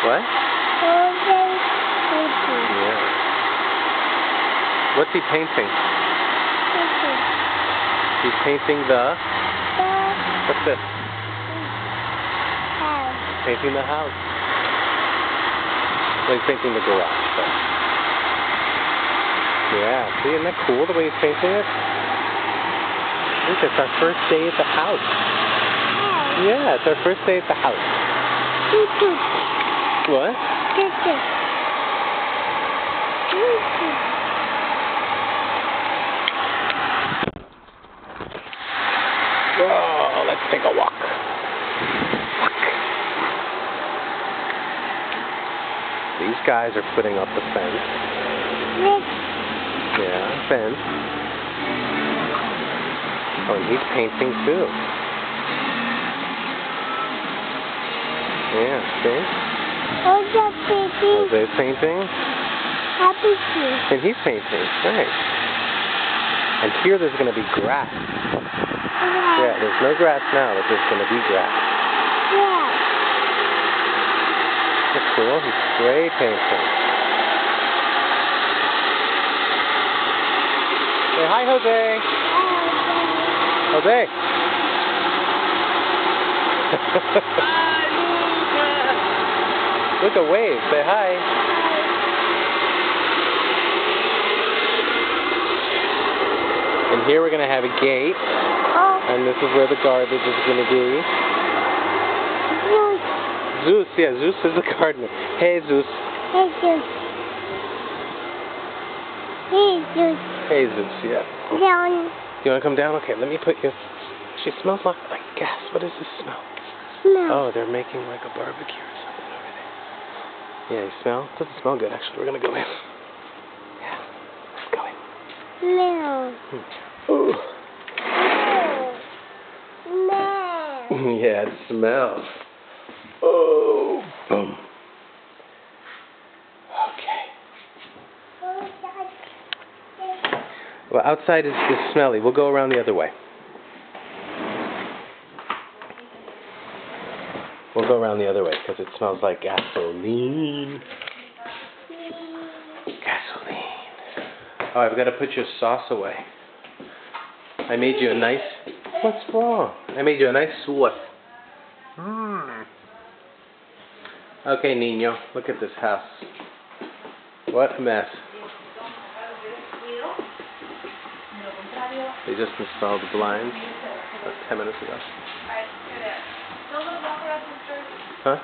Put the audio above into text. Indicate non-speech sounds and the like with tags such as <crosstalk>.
What? Jose painting. Yeah. What's he painting? Painting. He's painting the. The What's this? house. Painting the house. Well, he's painting the garage. But... Yeah. See, isn't that cool the way he's painting it? Look, it's our first day at the house. House. Yeah, it's our first day at the house. <laughs> What? Choo-choo. Choo-choo. Oh, let's take a walk. Walk. These guys are putting up the fence. Red. Yeah, fence. Oh, and he's painting too. Yeah, see? Jose painting. Jose's painting, Happy tree. and he's painting. Nice. And here there's going to be grass. Yeah, there's no grass now, but there's going to be grass. Yeah. That's cool. He's spray painting. Say hi, Jose. Jose. <laughs> <laughs> Look a wave. Say hi. And here we're going to have a gate, Oh, and this is where the garbage is going to be. Zeus. Zeus, yeah, Zeus is the <laughs> gardener. Hey, Zeus. Hey, Zeus. Hey, Zeus. Hey, Zeus, yeah. Down. You want to come down? Okay, let me put you. She smells like, like gas. What does this smell? Smell. Oh, they're making like a barbecue or something. Yeah, you smell? Doesn't smell good, actually. We're going to go in. Yeah, let's go in. Smell. Hmm. Ooh. Smell. <laughs> yeah, it smells. Oh, boom. Okay. Well, outside is, is smelly. We'll go around the other way. We'll go around the other way because it smells like gasoline. Gasoline. Oh, I've got to put your sauce away. I made you a nice. What's wrong? I made you a nice sauce. Mmm. Okay, Nino, look at this house. What a mess. They just installed the blinds about 10 minutes ago. Huh?